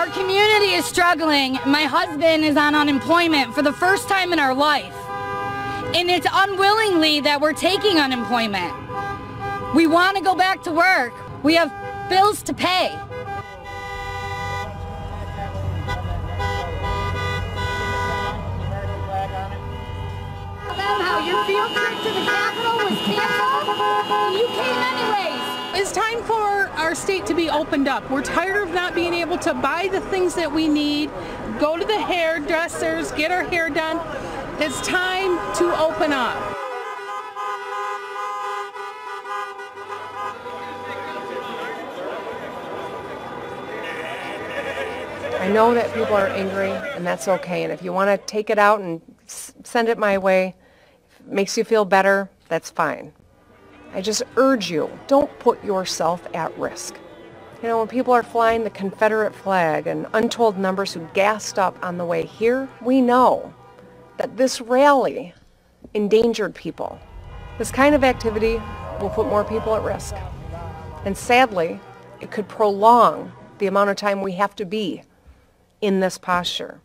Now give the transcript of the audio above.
Our community is struggling. My husband is on unemployment for the first time in our life. And it's unwillingly that we're taking unemployment. We want to go back to work. We have bills to pay. How your field trip to the Capitol was canceled you anyways. It's time for our state to be opened up. We're tired of not being able to buy the things that we need, go to the hairdressers, get our hair done. It's time to open up. I know that people are angry, and that's okay. And if you want to take it out and send it my way, it makes you feel better, that's fine. I just urge you, don't put yourself at risk. You know, when people are flying the Confederate flag and untold numbers who gassed up on the way here, we know that this rally endangered people. This kind of activity will put more people at risk. And sadly, it could prolong the amount of time we have to be in this posture.